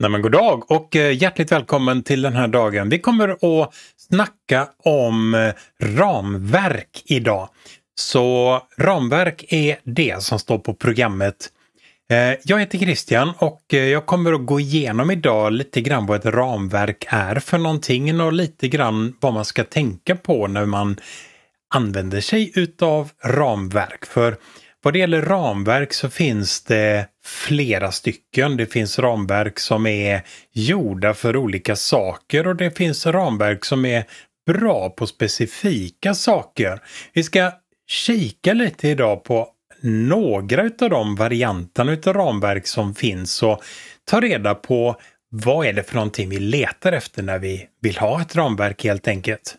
Nej men god dag och eh, hjärtligt välkommen till den här dagen. Vi kommer att snacka om eh, ramverk idag. Så ramverk är det som står på programmet. Eh, jag heter Christian och jag kommer att gå igenom idag lite grann vad ett ramverk är för någonting och lite grann vad man ska tänka på när man använder sig utav ramverk. För vad det gäller ramverk så finns det flera stycken. Det finns ramverk som är gjorda för olika saker och det finns ramverk som är bra på specifika saker. Vi ska kika lite idag på några av de varianterna av ramverk som finns och ta reda på vad är det för någonting vi letar efter när vi vill ha ett ramverk helt enkelt.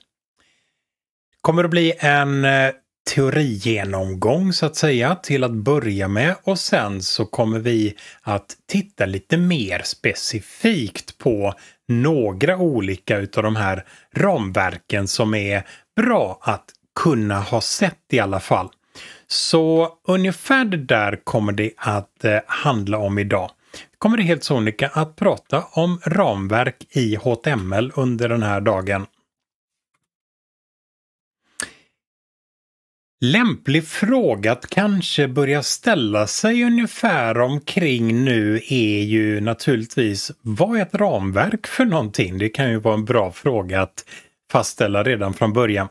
Kommer att bli en eh, teorigenomgång så att säga till att börja med och sen så kommer vi att titta lite mer specifikt på några olika utav de här ramverken som är bra att kunna ha sett i alla fall. Så ungefär det där kommer det att eh, handla om idag. Kommer det helt sonika att prata om ramverk i HTML under den här dagen. Lämplig fråga att kanske börja ställa sig ungefär omkring nu är ju naturligtvis vad är ett ramverk för någonting? Det kan ju vara en bra fråga att fastställa redan från början.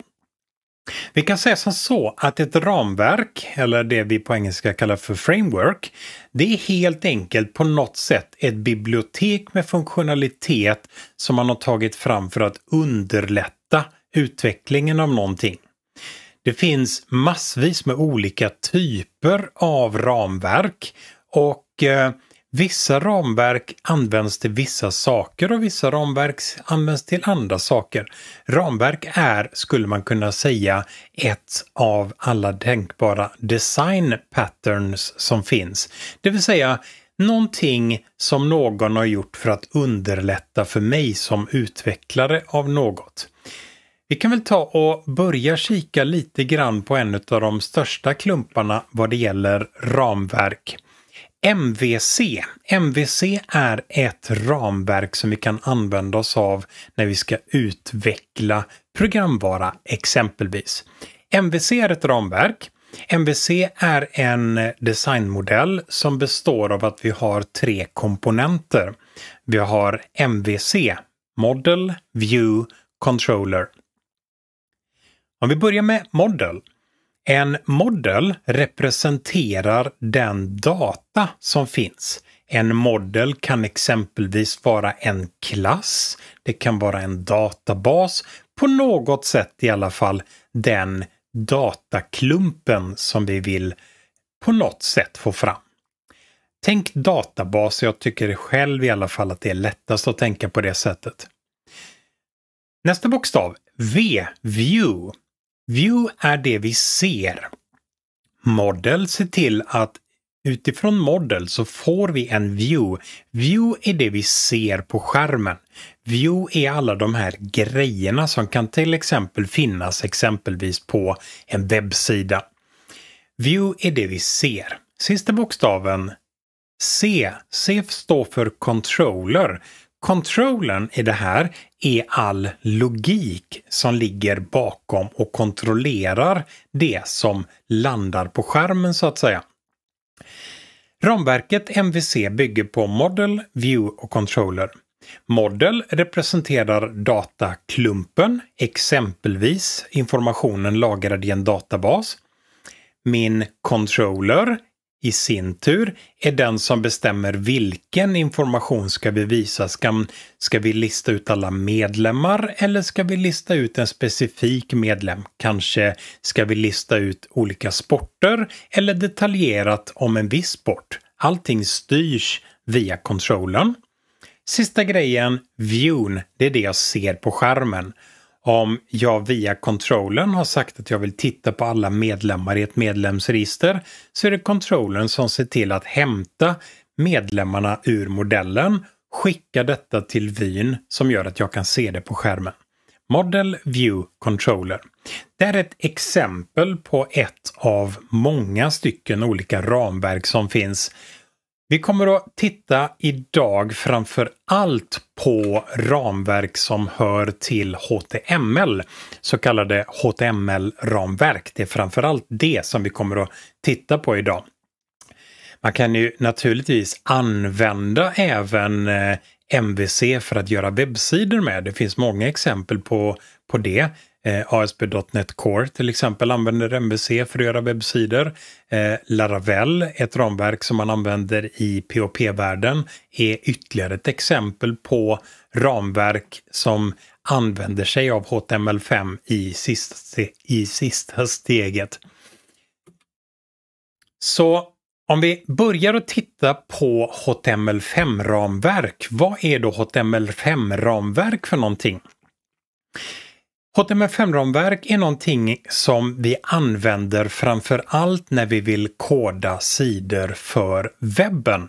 Vi kan säga som så att ett ramverk, eller det vi på engelska kallar för framework, det är helt enkelt på något sätt ett bibliotek med funktionalitet som man har tagit fram för att underlätta utvecklingen av någonting. Det finns massvis med olika typer av ramverk och eh, vissa ramverk används till vissa saker och vissa ramverk används till andra saker. Ramverk är, skulle man kunna säga, ett av alla tänkbara design patterns som finns. Det vill säga någonting som någon har gjort för att underlätta för mig som utvecklare av något. Vi kan väl ta och börja kika lite grann på en av de största klumparna vad det gäller ramverk. MVC. MVC är ett ramverk som vi kan använda oss av när vi ska utveckla programvara exempelvis. MVC är ett ramverk. MVC är en designmodell som består av att vi har tre komponenter. Vi har MVC, Model, View, Controller. Om vi börjar med model. En model representerar den data som finns. En model kan exempelvis vara en klass, det kan vara en databas, på något sätt i alla fall den dataklumpen som vi vill på något sätt få fram. Tänk databas, jag tycker själv i alla fall att det är lättast att tänka på det sättet. Nästa bokstav, V, View. View är det vi ser. Model ser till att utifrån model så får vi en view. View är det vi ser på skärmen. View är alla de här grejerna som kan till exempel finnas exempelvis på en webbsida. View är det vi ser. Sista bokstaven C. C står för controller. Kontrollen i det här är all logik som ligger bakom och kontrollerar det som landar på skärmen så att säga. Ramverket MVC bygger på Model, View och Controller. Model representerar dataklumpen, exempelvis informationen lagrad i en databas. Min controller i sin tur är den som bestämmer vilken information ska vi visa. Ska, ska vi lista ut alla medlemmar eller ska vi lista ut en specifik medlem? Kanske ska vi lista ut olika sporter eller detaljerat om en viss sport. Allting styrs via kontrollen. Sista grejen, viewn, det är det jag ser på skärmen. Om jag via kontrollen har sagt att jag vill titta på alla medlemmar i ett medlemsregister så är det kontrollen som ser till att hämta medlemmarna ur modellen, skicka detta till vyn som gör att jag kan se det på skärmen. Model View Controller. Det är ett exempel på ett av många stycken olika ramverk som finns. Vi kommer att titta idag framför allt på ramverk som hör till HTML, så kallade HTML-ramverk. Det är framför allt det som vi kommer att titta på idag. Man kan ju naturligtvis använda även eh, MVC för att göra webbsidor med. Det finns många exempel på, på det. Eh, ASP.NET Core till exempel använder MVC för att göra webbsidor. Eh, Laravel, ett ramverk som man använder i POP-världen, är ytterligare ett exempel på ramverk som använder sig av HTML5 i sista, i sista steget. Så om vi börjar att titta på HTML5-ramverk, vad är då HTML5-ramverk för någonting? HTML5-ramverk är någonting som vi använder framför allt när vi vill koda sidor för webben.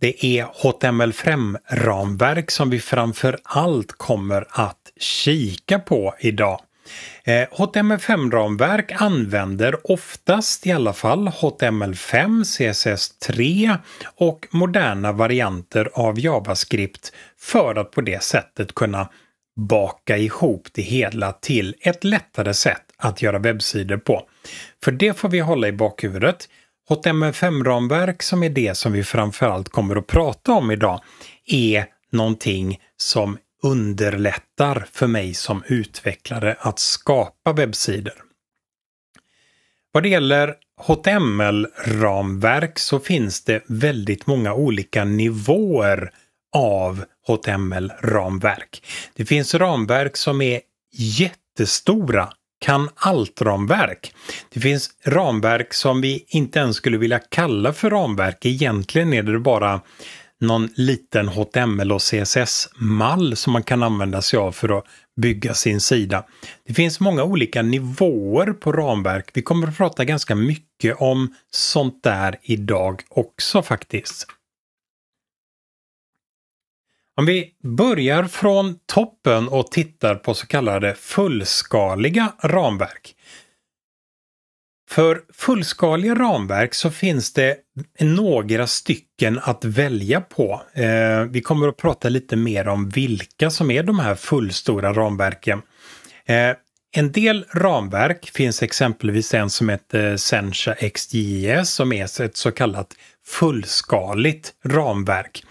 Det är HTML5-ramverk som vi framför allt kommer att kika på idag. Eh, HTML5-ramverk använder oftast i alla fall HTML5, CSS3 och moderna varianter av JavaScript för att på det sättet kunna baka ihop det hela till ett lättare sätt att göra webbsidor på. För det får vi hålla i bakhuvudet. HTML5-ramverk som är det som vi framförallt kommer att prata om idag är någonting som underlättar för mig som utvecklare att skapa webbsidor. Vad det gäller HTML-ramverk så finns det väldigt många olika nivåer av HTML-ramverk. Det finns ramverk som är jättestora, kan allt-ramverk. Det finns ramverk som vi inte ens skulle vilja kalla för ramverk. Egentligen är det bara någon liten HTML och CSS-mall som man kan använda sig av för att bygga sin sida. Det finns många olika nivåer på ramverk. Vi kommer att prata ganska mycket om sånt där idag också faktiskt. Om vi börjar från toppen och tittar på så kallade fullskaliga ramverk. För fullskaliga ramverk så finns det några stycken att välja på. Eh, vi kommer att prata lite mer om vilka som är de här fullstora ramverken. Eh, en del ramverk finns exempelvis en som heter Sencha XJS som är ett så kallat fullskaligt ramverk.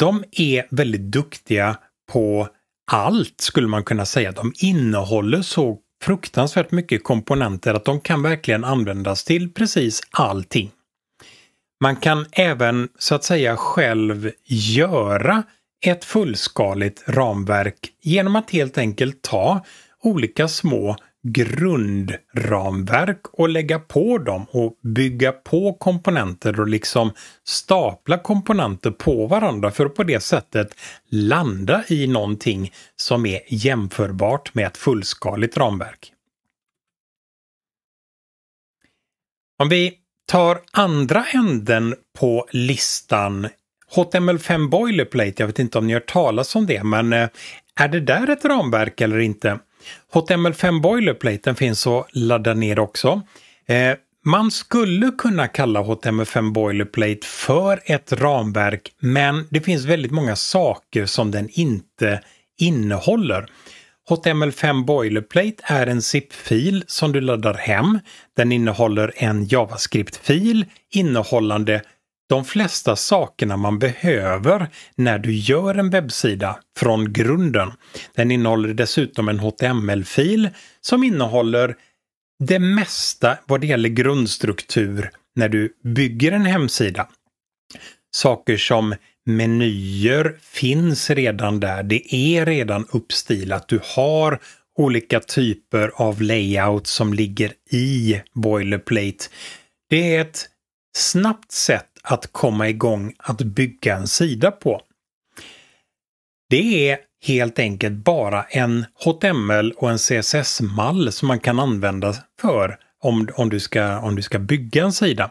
De är väldigt duktiga på allt skulle man kunna säga. De innehåller så fruktansvärt mycket komponenter att de kan verkligen användas till precis allting. Man kan även så att säga själv göra ett fullskaligt ramverk genom att helt enkelt ta olika små grundramverk och lägga på dem och bygga på komponenter och liksom stapla komponenter på varandra för att på det sättet landa i någonting som är jämförbart med ett fullskaligt ramverk. Om vi tar andra änden på listan HTML5 Boilerplate, jag vet inte om ni har talas om det, men eh, är det där ett ramverk eller inte? HTML5 Boilerplate finns att ladda ner också. Eh, man skulle kunna kalla HTML5 Boilerplate för ett ramverk, men det finns väldigt många saker som den inte innehåller. HTML5 Boilerplate är en zip-fil som du laddar hem. Den innehåller en JavaScript-fil innehållande de flesta sakerna man behöver när du gör en webbsida från grunden. Den innehåller dessutom en HTML-fil som innehåller det mesta vad det gäller grundstruktur när du bygger en hemsida. Saker som menyer finns redan där. Det är redan uppstilat. Du har olika typer av layout som ligger i boilerplate. Det är ett snabbt sätt att komma igång att bygga en sida på. Det är helt enkelt bara en HTML och en CSS-mall som man kan använda för om, om, du ska, om du ska bygga en sida.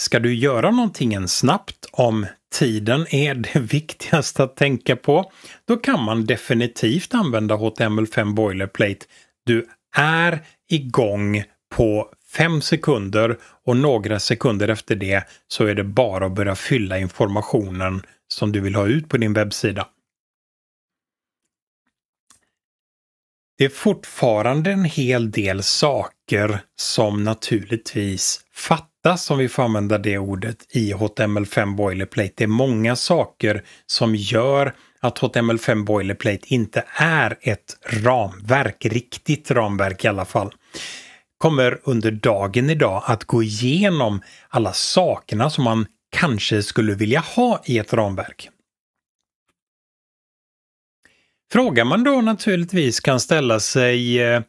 Ska du göra någonting snabbt om tiden är det viktigaste att tänka på, då kan man definitivt använda HTML5 Boilerplate. Du är igång på fem sekunder och några sekunder efter det så är det bara att börja fylla informationen som du vill ha ut på din webbsida. Det är fortfarande en hel del saker som naturligtvis fattas, om vi får använda det ordet, i HTML5 Boilerplate. Det är många saker som gör att HTML5 Boilerplate inte är ett ramverk, riktigt ramverk i alla fall. Kommer under dagen idag att gå igenom alla sakerna som man kanske skulle vilja ha i ett ramverk. Frågan man då naturligtvis kan ställa sig eh,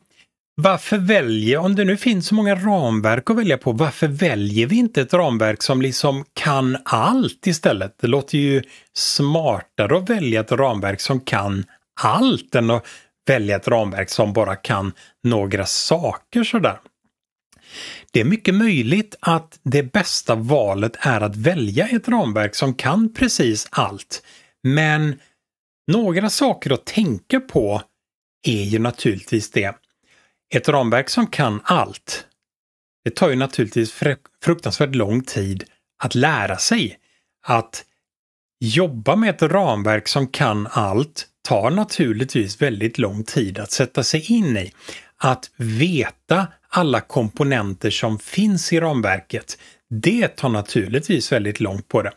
varför väljer, om det nu finns så många ramverk att välja på, varför väljer vi inte ett ramverk som liksom kan allt istället? Det låter ju smartare att välja ett ramverk som kan allt än att välja ett ramverk som bara kan några saker sådär. Det är mycket möjligt att det bästa valet är att välja ett ramverk som kan precis allt. Men några saker att tänka på är ju naturligtvis det. Ett ramverk som kan allt, det tar ju naturligtvis fruktansvärt lång tid att lära sig. Att jobba med ett ramverk som kan allt tar naturligtvis väldigt lång tid att sätta sig in i. Att veta alla komponenter som finns i ramverket, det tar naturligtvis väldigt långt på det.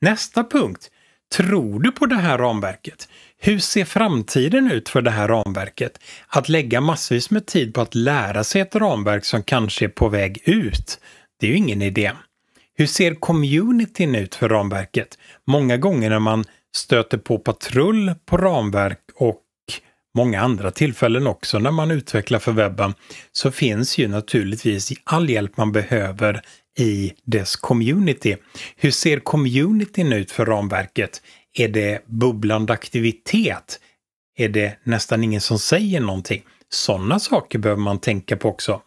Nästa punkt. Tror du på det här ramverket? Hur ser framtiden ut för det här ramverket? Att lägga massvis med tid på att lära sig ett ramverk som kanske är på väg ut, det är ju ingen idé. Hur ser communityn ut för ramverket? Många gånger när man stöter på patrull på ramverk och många andra tillfällen också när man utvecklar för webben så finns ju naturligtvis all hjälp man behöver i dess community. Hur ser communityn ut för ramverket? Är det bubblande aktivitet? Är det nästan ingen som säger någonting? Sådana saker behöver man tänka på också.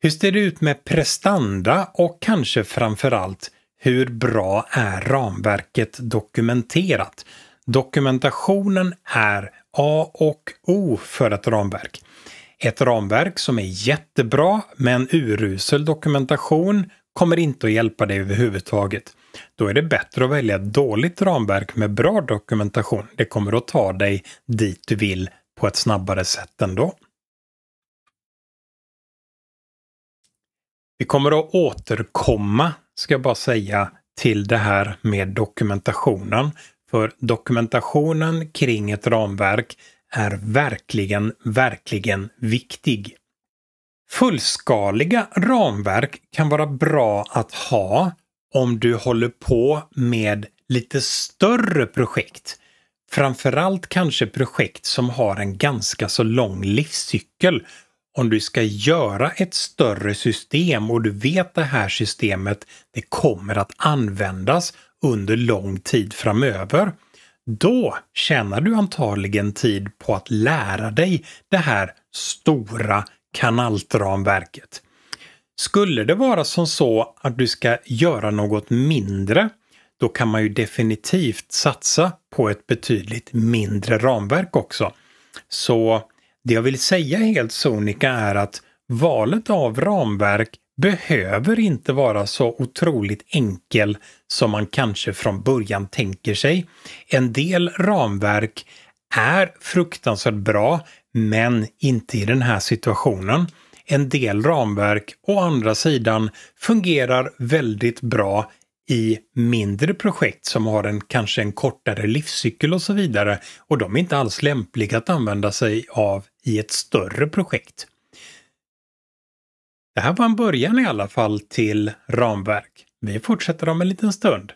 Hur ser det ut med prestanda och kanske framförallt hur bra är ramverket dokumenterat? Dokumentationen är A och O för ett ramverk. Ett ramverk som är jättebra men urusel dokumentation kommer inte att hjälpa dig överhuvudtaget. Då är det bättre att välja ett dåligt ramverk med bra dokumentation. Det kommer att ta dig dit du vill på ett snabbare sätt ändå. Vi kommer att återkomma, ska jag bara säga, till det här med dokumentationen. För dokumentationen kring ett ramverk är verkligen, verkligen viktig. Fullskaliga ramverk kan vara bra att ha om du håller på med lite större projekt. Framförallt kanske projekt som har en ganska så lång livscykel. Om du ska göra ett större system och du vet det här systemet, det kommer att användas under lång tid framöver. Då tjänar du antagligen tid på att lära dig det här stora kanaltramverket. Skulle det vara som så att du ska göra något mindre, då kan man ju definitivt satsa på ett betydligt mindre ramverk också. Så det jag vill säga helt sonika är att valet av ramverk behöver inte vara så otroligt enkel som man kanske från början tänker sig. En del ramverk är fruktansvärt bra, men inte i den här situationen. En del ramverk å andra sidan fungerar väldigt bra i mindre projekt som har en kanske en kortare livscykel och så vidare och de är inte alls lämpliga att använda sig av i ett större projekt. Det här var en början i alla fall till ramverk. Vi fortsätter om en liten stund.